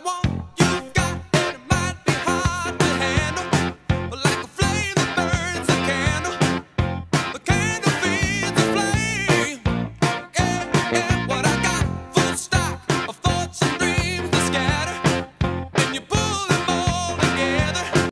I want